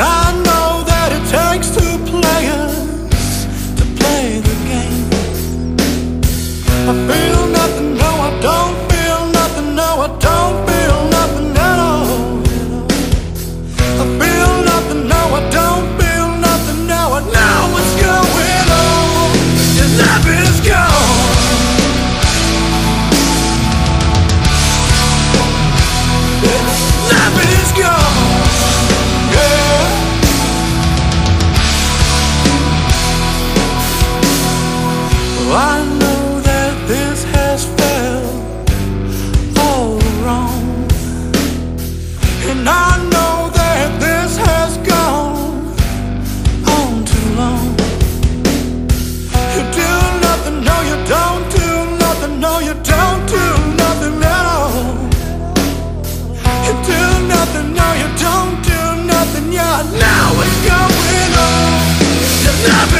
nada. Now what's going on? There's nothing